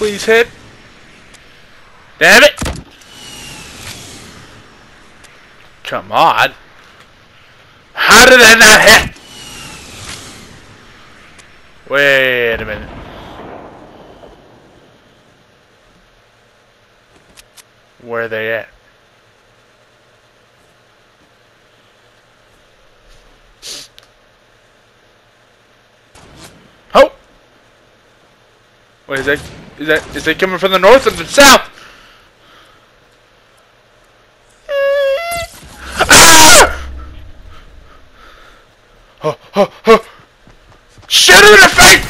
Please hit. Damn it! Come on. How did that not hit? Wait a minute. Where are they at? Oh! Wait, is that is that is they coming from the north or the south? Ah! Oh, oh, oh. Shoot him in the face! Ah!